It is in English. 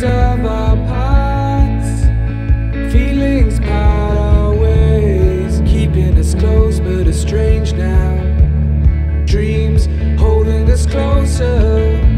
Of our parts, feelings part our ways, keeping us close but it's strange now. Dreams holding us closer.